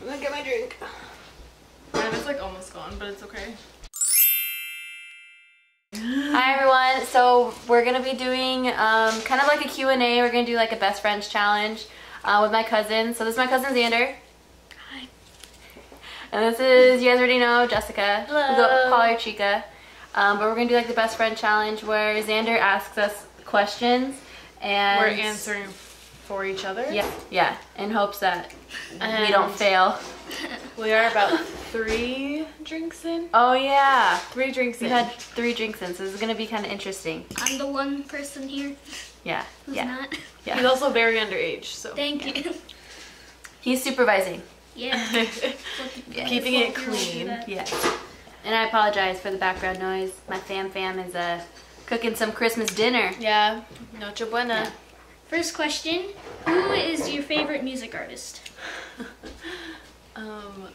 I'm gonna get my drink. Mine is like almost gone, but it's okay. Hi everyone. So we're gonna be doing um, kind of like a Q&A. We're gonna do like a best friends challenge uh, with my cousin. So this is my cousin Xander. Hi. And this is, you guys already know, Jessica. Hello. We go call her Chica. Um, but we're gonna do like the best friend challenge where Xander asks us questions and We're answering for each other. Yeah, yeah, in hopes that we don't fail. We are about three drinks in. Oh yeah, Three drinks we in. had three drinks in, so this is gonna be kind of interesting. I'm the one person here Yeah, who's yeah, not. He's also very underage, so Thank you. He's supervising. Yeah. keeping it clean. Yeah. And I apologize for the background noise. My fam fam is uh, cooking some Christmas dinner. Yeah, Noche Buena. Yeah. First question: Who is your favorite music artist? Um,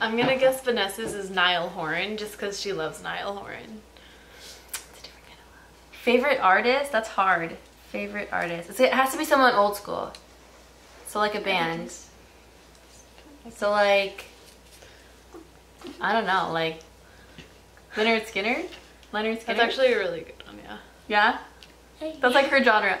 I'm gonna guess Vanessa's is Niall Horan, just because she loves Niall Horan. It's a different kind of love. Favorite artist? That's hard. Favorite artist. It's- It has to be someone old school. So like a band. So like, I don't know, like Lynyrd Skynyrd? Lynyrd Skynyrd? That's actually a really good one, yeah. yeah? That's like her genre.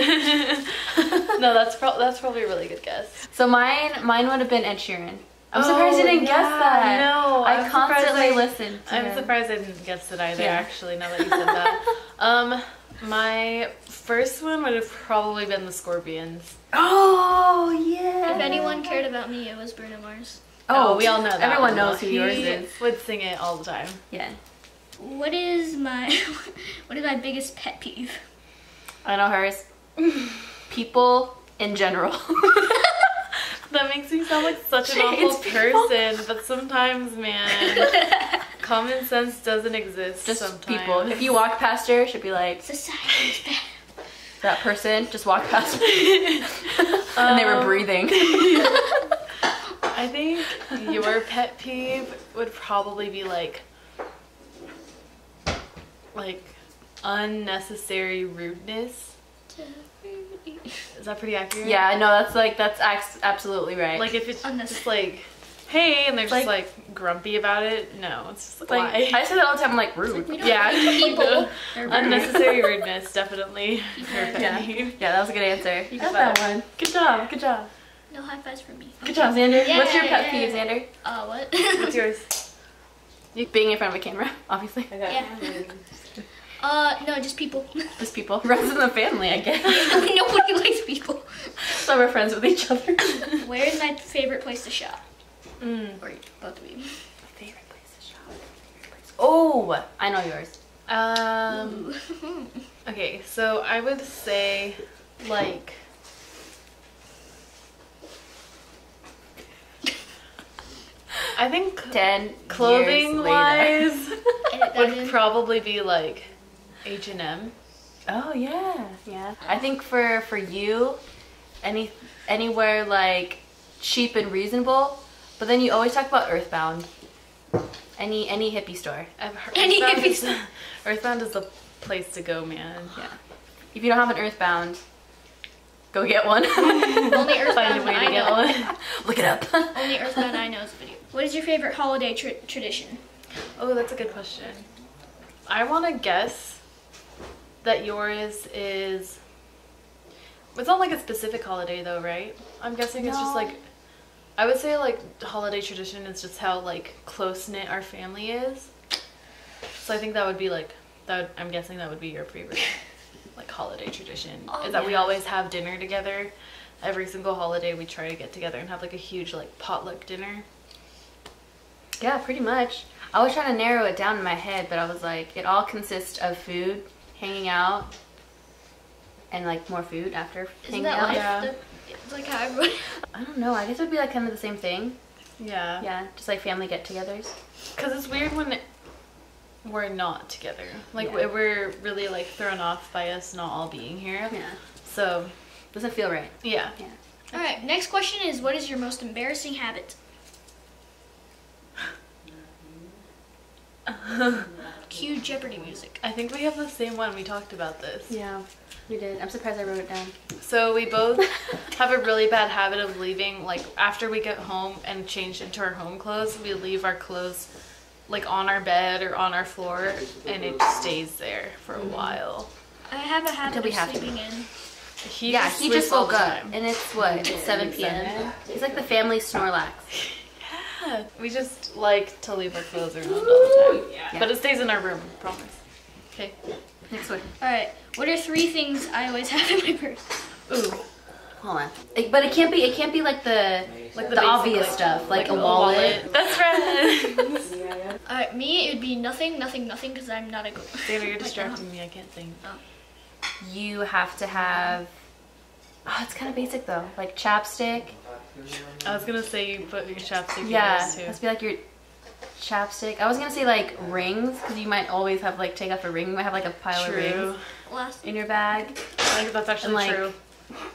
no, that's pro- that's probably a really good guess. So mine, mine would have been Ed Sheeran. I'm surprised you didn't guess that. No, I I'm constantly I- listen to I'm him. surprised I didn't guess it either. Yeah. Actually, now that you said that. um, my first one would have probably been the Scorpions. Oh yeah. If anyone cared about me, it was Bruno Mars. oh, we all know that. Everyone one, knows who yours He is. Would sing it all the time. Yeah, What is my what is my biggest pet peeve? I know hers. People in general. That makes me sound like such an It's awful people. person, but sometimes, man, common sense doesn't exist. just sometimes. people. If you walk past her, she'd be like, Society's bad. that person just walked past me. and they were Um, breathing. I think your pet peeve would probably be like, like unnecessary rudeness. Is that pretty accurate? yeah, no, that's like, that's absolutely right. Like if it's just like, hey, and they're just Like- like, grumpy about it. No, it's just like, like why? I say that all the time, I'm like, rude. We don't Yeah. like people. Rude. Unnecessary rudeness, definitely. Her Yeah. Yeah, that was a good answer. You got that one. Good job, good job. No high fives for me. Good job, Xander. Yeah, What's your yeah, pet yeah, peeve, yeah. Xander? Uh, what? What's yours? You being in front of a camera, obviously. Yeah. Uh, no, just people. Just people. Runs in the family, I guess. Nobody likes people. so we're friends with each other. Where is my favorite place to shop? Mm. Or both of you. My favorite place to shop. Place. Oh, I know yours. Um. Okay, so I would say, like, I think Ten clothing wise would probably be like H and M. Oh yeah, yeah. I think for for you, any anywhere like cheap and reasonable, but then you always talk about Earthbound. Any any hippie store. I've heard Any Earthbound hippie is, store. Earthbound is the place to go, man. Yeah. If you don't have an Earthbound, go get one. Only Find Earthbound a way I get know. one. Look it up. Only Earthbound I know is video. What is your favorite holiday tr- tradition? Oh, that's a good question. I want to guess that yours is. It's not like a specific holiday, though, right? I'm guessing it's just like. I would say like holiday tradition is just how like close knit our family is. So I think that would be like that. Would, I'm guessing that would be your favorite like holiday tradition Oh, is that we always have dinner together. Every single holiday we try to get together and have like a huge like potluck dinner. Yeah, pretty much. I was trying to narrow it down in my head, but I was like, it all consists of food, hanging out, and like more food after Isn't hanging that out. life? Yeah. The- It's like how everyone. I don't know. I guess it would be like kind of the same thing. Yeah. Yeah, just like family get-togethers. Cause it's weird when we're not together. Like Yeah. we're really like thrown off by us not all being here. Yeah, So doesn't feel right. yeah. Yeah. All right. Next question is, what is your most embarrassing habit? Cue Jeopardy music. I think we have the same one. We talked about this. Yeah, we did. I'm surprised I wrote it down. So we both have a really bad habit of leaving like after we get home and change into our home clothes, we leave our clothes like on our bed or on our floor and it stays there for a mm-hmm. while. I have a habit we of have to. sleeping in. He yeah, he just woke up, time. and it's what? It's 7 p.m. He's like the family Snorlax. Yeah, we just like to leave our clothes around all the time. Yeah. But it stays in our room, promise. Okay. Next one. All right. What are three things I always have in my purse? Ooh, Hold on. Like, but it can't be. It can't be like the like the, basic, obvious like- stuff, like, a wallet. That's right. All right. Me, it would be nothing, nothing, nothing, because I'm not a. Go- Dana, you're distracting uh-huh. me. I can't think. Oh. You have to have. Oh, it's kind of basic though. Like chapstick. I was gonna say you put your chapstick Yeah, in it yours too. has to be like your chapstick. I was gonna say like rings because you might always have like take off a ring. You might have like a pile of rings Last. in your bag. I think that's actually And, like, true.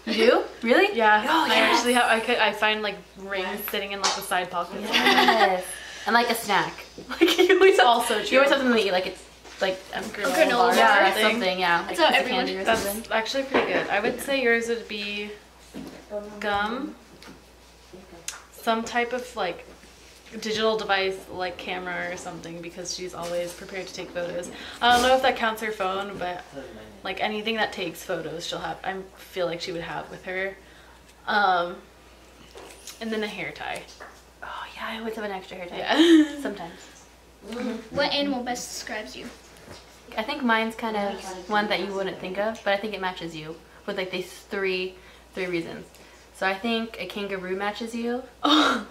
You do? Really? Yeah, Oh, I actually have. I could. I find like rings sitting in like the side pockets. Yes. and like a snack. Like you always have, Also You always have something to eat. Like it's like And granola granola bar. bar yeah, thing. something. Yeah, like That's how everyone- candy or That's something. actually pretty good. I would say yours would be gum, some type of like digital device like camera or something because she's always prepared to take photos. I don't know if that counts her phone, but like anything that takes photos, she'll have. I feel like she would have with her. Um, and then a hair tie. Oh yeah, I always have an extra hair tie. Yeah. Sometimes. What animal best describes you? I think mine's kind of one that you wouldn't think of, but I think it matches you with like these three three reasons. So I think a kangaroo matches you oh.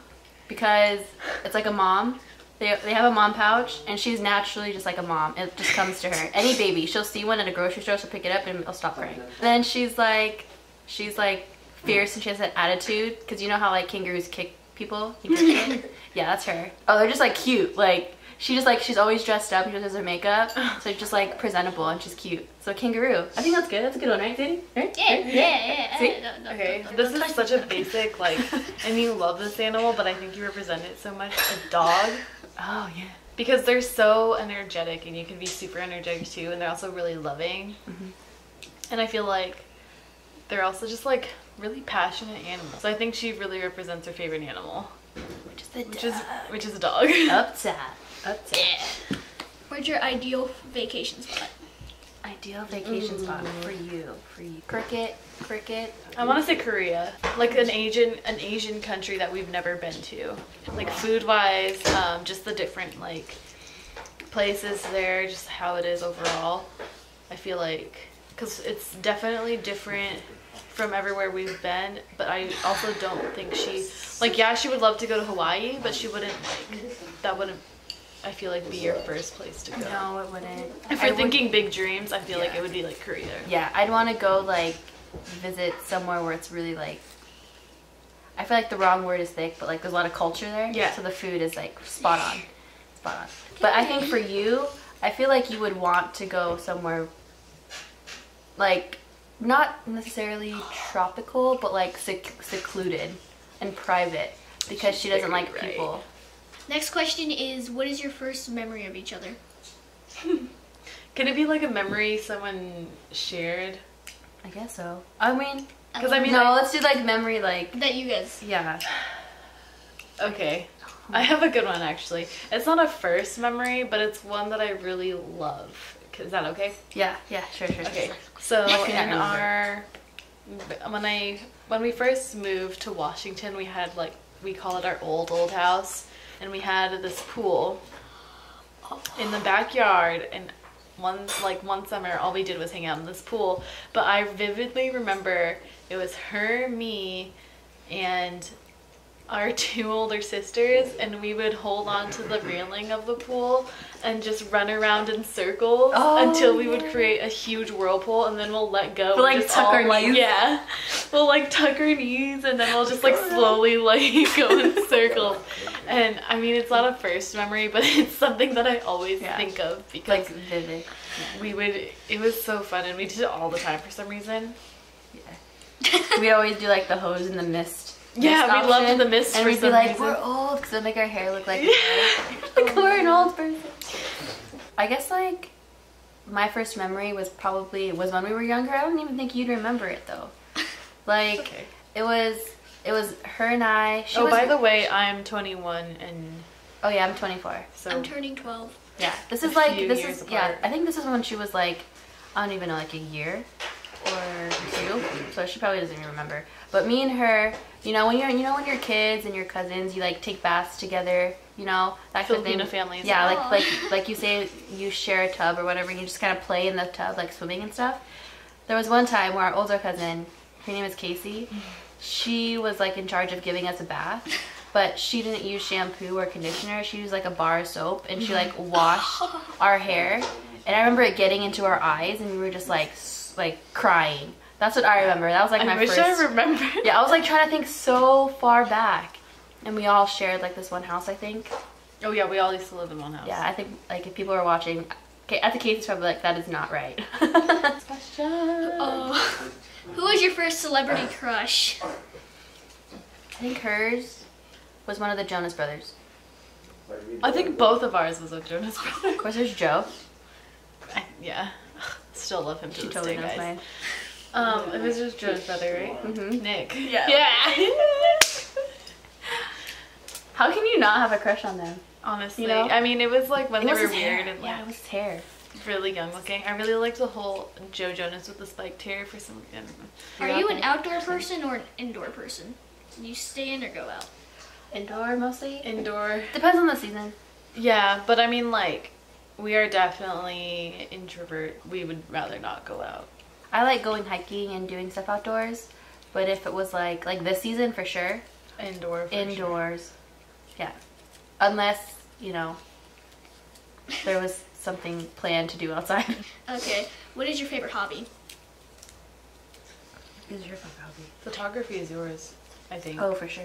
because it's like a mom. They, they have a mom pouch and she's naturally just like a mom. It just comes to her. Any baby, she'll see one at a grocery store, she'll pick it up and it'll stop crying. Then she's like, she's like fierce and she has that attitude because you know how like kangaroos kick people. Yeah, that's her. Oh, they're just like cute. Like she just like she's always dressed up. She does her makeup, so she's just like presentable and she's cute. So kangaroo. I think that's good. That's a good one, right, Sadie? Right? Yeah, yeah, yeah. See? yeah. Don't- don't- Okay, don't- this is such a basic like, and you love this animal, but I think you represent it so much. A dog. Oh yeah. because they're so energetic and you can be super energetic too and they're also really loving mm-hmm. and i feel like they're also just like really passionate animals so i think she really represents her favorite animal Which is the which is which is a dog up top. Up top. Yeah. Where's your ideal vacation spot? Ideal vacation spot for you. For you. Cricket. Cricket. i want to say korea like an asian an asian country that we've never been to like food wise um, just the different like places there just how it is overall i feel like because it's definitely different from everywhere we've been but i also don't think she like yeah she would love to go to hawaii but she wouldn't like that wouldn't i feel like be your first place to go No, it wouldn't. if I you're would- thinking big dreams i feel like it would be like korea Yeah, I'd want to go like visit somewhere where it's really like. I feel like the wrong word is thick, but like there's a lot of culture there. Yeah. So the food is like spot on, spot on. But I think for you, I feel like you would want to go somewhere. Like, not necessarily tropical, but like sec- secluded and private, because she doesn't like right. people. Next question is what is your first memory of each other? can it be like a memory someone shared I guess so. I mean, because i um, mean no, I- let's do like memory, like that you guys yeah. Okay. I have a good one actually. It's not a first memory, but it's one that I really love. Is that okay? Yeah, yeah, sure, sure. Okay. sure. So What can I in our when I when we first moved to Washington, we had like we call it our old old house, and we had this pool in the backyard and one like one summer all we did was hang out in this pool. But i vividly remember it was her me and our two older sisters and we would hold on to the railing of the pool and just run around in circles Oh, until we would create a huge whirlpool and then we'll let go We'll, like, just tuck all, our like, knees. yeah we'll like tuck our knees and then we'll just like slowly like go in circles and i mean it's not a first memory but it's something that i always Yeah. think of because Like vivid. we would it was so fun and we did it all the time for some reason Yeah. We'd always do like the hose and the mist. Yeah, we loved the mist And we'd be like, reason. we're old because it'd make our hair look like like we're an old person. I guess like my first memory was probably was when we were younger. I don't even think you'd remember it though. Like Okay. it was it was her and I. She oh, was, by the way, I'm 21 and oh yeah, I'm 24. so I'm turning 12. Yeah, this is like this years is yeah. I think this is when she was like I don't even know like a year or two. So she probably doesn't even remember. But me and her, you know, when you're you know when you're kids and your cousins, you like take baths together. You know that kind of Filipino thing. families. Yeah, like oh. like like you say, you share a tub or whatever. and You just kind of play in the tub, like swimming and stuff. There was one time where our older cousin, her name is Casey, she was like in charge of giving us a bath, but she didn't use shampoo or conditioner. She used like a bar of soap, and she like washed our hair. And I remember it getting into our eyes, and we were just like s- like crying. That's what I remember. That was like I my wish first. I remembered. yeah, I was like trying to think so far back, and we all shared like this one house. I think. Oh yeah, we all used to live in one house. Yeah, I think like if people are watching, okay, at the case it's probably like that is not right. Question. Oh. Who was your first celebrity crush? I think hers was one of the Jonas Brothers. I think both of ours was with Jonas Brothers. Of course, there's Joe. I- yeah. Still love him to She this totally day, knows guys. mine. Um, it was just Jonas brother, right? Mhm. Nick. Yeah. Yeah. How can you not have a crush on them? Honestly, You know? I mean, it was like when It they were his weird hair. and yeah, it was his hair. really young looking. I really liked the whole Joe Jonas with the spiked hair for some reason. Are You're you out an outdoor person or an indoor person? You stay in or go out? Indoor mostly. Indoor. Depends on the season. Yeah, but I mean, like, we are definitely introvert. We would rather not go out. I like going hiking and doing stuff outdoors, but if it was like like this season for sure, Indoor. for sure. indoors. Yeah. Unless, you know, there was something planned to do outside. Okay. What is your favorite hobby? Photography is yours, I think. Oh, for sure.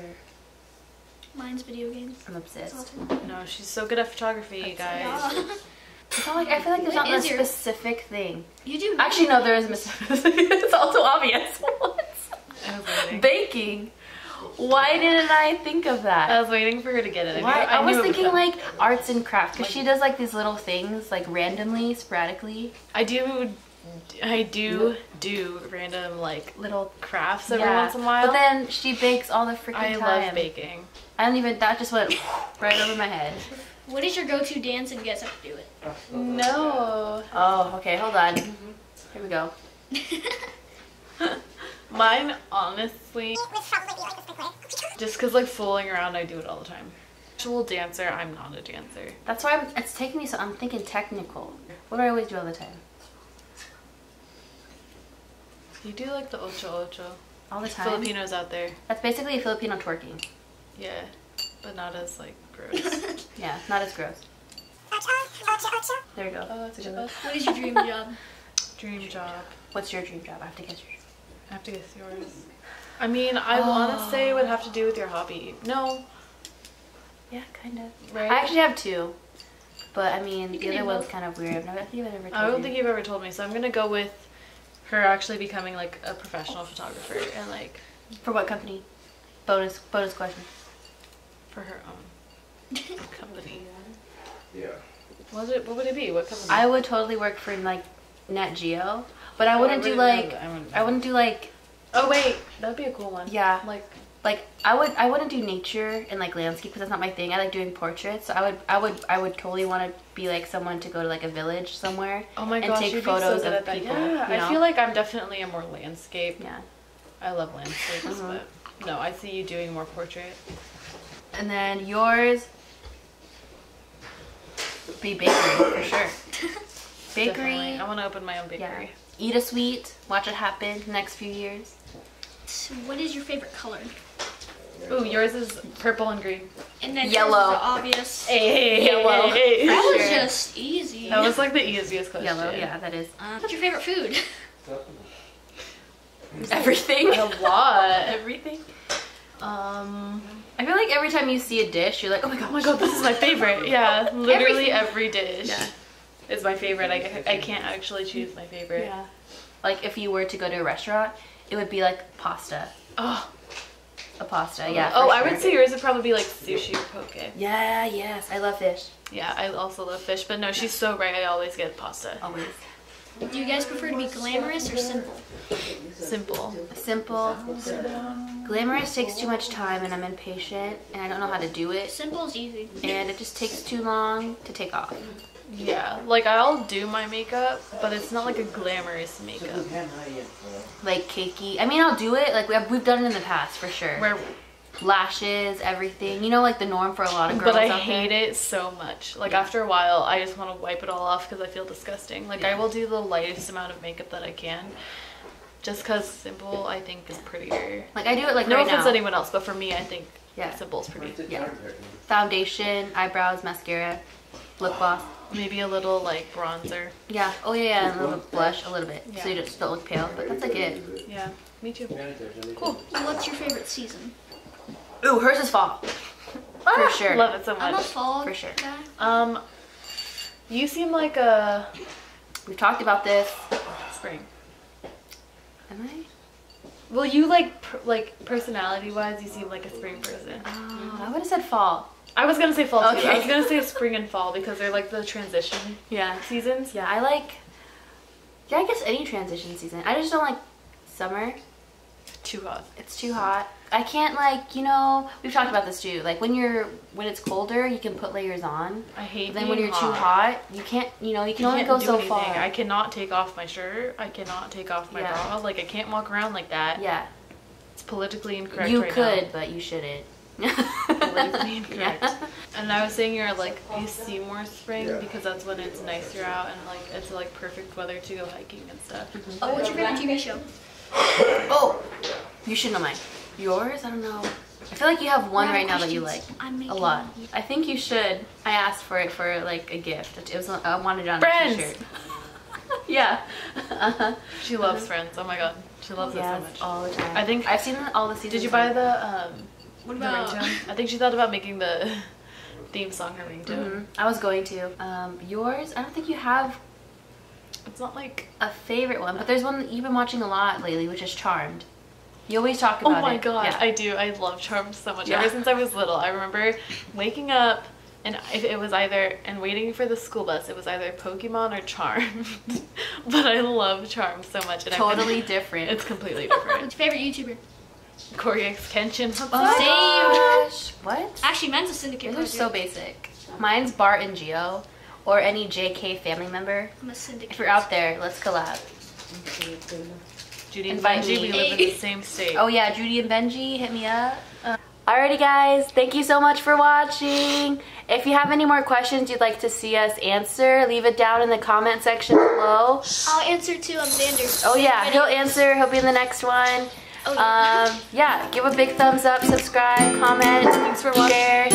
Mine's video games. I'm obsessed. No, she's so good at photography, guys. It's not like I feel like there's What not a your- specific thing. You do. Actually, no, there is a specific. it's also obvious. I was waiting. Baking. Why didn't I think of that? I was waiting for her to get it. I, Why? knew- I, was thinking coming. like arts and crafts because she does like these little things like randomly, sporadically, I do, I do do random like little crafts every yeah. once in a while. But then she bakes all the freaking I time. love baking. I don't even. That just went right over my head. What is your go-to dance and you guys have to do it? No, Oh, okay. Hold on. Mm-hmm. Here we go. mine honestly, just cause like fooling around, I do it all the time. Actual dancer, I'm not a dancer. That's why I'm, it's taking me so. I'm thinking technical. What do I always do all the time? You do like the ocho ocho. All the time. Filipinos out there, That's basically a Filipino twerking. yeah, but not as like gross. Yeah, not as gross. There we go. oh, that's a good one. What is your dream job? Dream job. What's your dream job? I have to guess yours. I have to guess yours. I mean, I oh. want to say it would have to do with your hobby. No, Yeah, kind of. right? I actually have two, but I mean You the other one's both. kind of weird. I've never, I think I've never told I don't you. think you've ever told me, so I'm gonna go with her actually becoming like a professional photographer and like For what company? Bonus bonus question. for her own company. Yeah. What would it? What would it be? What company? I would totally work for like Nat Geo, but I wouldn't do wouldn't like. I wouldn't I wouldn't do like Oh wait, that'd be a cool one. Yeah. Like like I would I wouldn't do nature and like landscape because that's not my thing. I like doing portraits. So I would I would I would totally want to be like someone to go to like a village somewhere. oh my and gosh, take you'd photos be so good of at that. people, Yeah, you know? I feel like I'm definitely a more landscape. Yeah. I love landscapes, Mhm. but no, I see you doing more portrait. And then yours be bakery for sure. Bakery. Definitely. I want to open my own Yeah. bakery. Eat a sweet. Watch it happen next few years. So what is your favorite color? Ooh, yours is purple and green. And then yours is Yellow. the obvious. Hey, Yellow. That was sure. just easy. That was like the easiest question. Yellow. Yeah, that is Uh, what's your favorite food? everything. A lot. everything. Um. I feel like every time you see a dish, you're like, oh my god, Oh my god, this is my favorite. Yeah, literally Everything. every dish Yeah. is my favorite. I, I can't actually choose my favorite. Yeah. Like if you were to go to a restaurant, it would be like pasta. Oh, a pasta. Yeah. oh, for I would say yours would probably be like sushi or poke. Yeah. Yes. I love fish. Yeah, I also love fish, but no, she's so right. I always get pasta. Always. Do you guys prefer to be glamorous or simple? Simple. Simple. Glamorous takes too much time, and I'm impatient, and I don't know how to do it, Simple's easy. and it just takes too long to take off. Yeah, like I'll do my makeup, but it's not like a glamorous makeup. Like cakey. I mean, I'll do it. Like we have, we've done it in the past for sure. Where, lashes, everything. You know, like the norm for a lot of girls. but I out hate there. it so much. Like after a while, I just want to wipe it all off because I feel disgusting. Like I will do the lightest amount of makeup that I can, just because simple I think is prettier. Like I do it like No right offense now. to anyone else, but for me, I think Yeah. simple simple's pretty. Yeah. Foundation, eyebrows, mascara, lip gloss. Maybe a little like bronzer. Yeah. Oh yeah, yeah. And a little blush, a little bit, so you just don't look pale. But that's like it. Yeah, me too. Cool. So what's your favorite season? Ooh, hers is fall. For sure. Love it so I'm a much. fall For sure. guy. Um, you seem like a We've talked about this. spring. Am I? Well, you like per, like personality wise, you seem like a spring person. Oh, I would have said fall. I was gonna say fall too. I was gonna say spring and fall because they're like the transition Yeah. seasons. Yeah, I like. Yeah, I guess any transition season. I just don't like summer. Too hot. It's too hot. I can't like you know. We've talked about this too. Like when you're when it's colder, you can put layers on. I hate. But then when you're too hot, you can't. You know, you can You only can't go so anything. far. I cannot take off my shirt. I cannot take off my Yeah. bra. Like I can't walk around like that. yeah, It's politically incorrect. you right could, Now. but you shouldn't. Politically incorrect. Yeah. And I was saying you're like you see more spring because that's when it's nicer out and like it's like perfect weather to go hiking and stuff. Mm-hmm. Oh, what's your favorite TV show? Oh, you should know mine. Yours? I don't know. I feel like you have one right now that you like. I'm a making lot. I think you should. I asked for it for like a gift. It was I wanted it on Friends! a t-shirt. yeah. Uh-huh. She loves Friends. Oh my god, she loves Yes, it so much. all the time. I think- I've seen all the seasons. Did you buy the um What about? ringtone? I think she thought about making the theme song her ringtone. Mhm. I was going to. Um, yours? I don't think you have It's not like a favorite one, but there's one that you've been watching a lot lately, which is Charmed. You always talk about Oh about my it. gosh, Yeah. I do. I love Charmed so much. Yeah. Ever since I was little, I remember waking up and it was either and waiting for the school bus, it was either Pokemon or Charmed. but I love Charmed so much. And I've been- totally different. it's completely different. What's your favorite YouTuber? CoryxKenshin. Oh What's oh my Same. gosh. What? Actually, mine's a syndicate Yours are so basic. Mine's Bart and Geo, or any JK family member. I'm a syndicate. If you're out there, let's collab. Judy and Invite Benji, me. we live in the same state. Oh yeah, Judy and Benji, hit me up. Uh, Alrighty guys, thank you so much for watching. If you have any more questions you'd like to see us answer, leave it down in the comment section below. I'll answer too. I'm Xander. Oh yeah, he'll answer, he'll be in the next one. Oh, yeah. Um, yeah, give a big thumbs up, subscribe, comment, Thanks for watching. share,